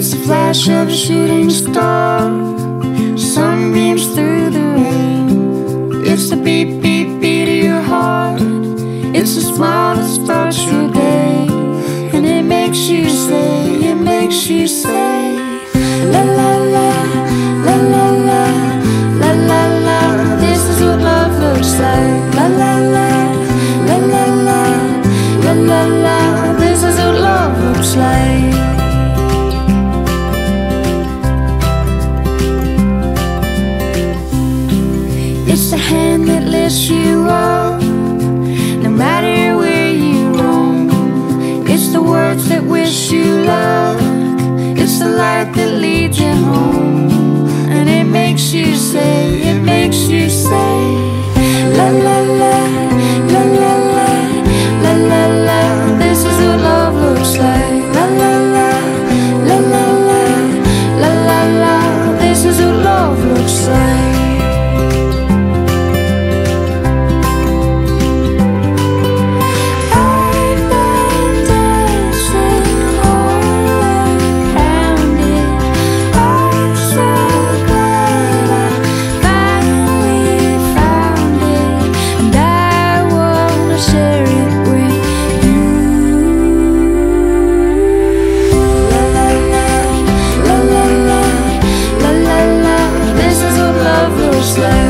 flash of a shooting star, sunbeams through the rain. It's the beat, beat, beat of your heart. It's the smile that starts your day, and it makes you say, it makes you say, la la la, la la la, la la la. This is what love looks like, la la la, la la la, la la la. This is what love looks like. Hand you up, no matter where you roam. It's the words that wish you luck. It's the light that leads you home, and it makes you say, it makes you say, just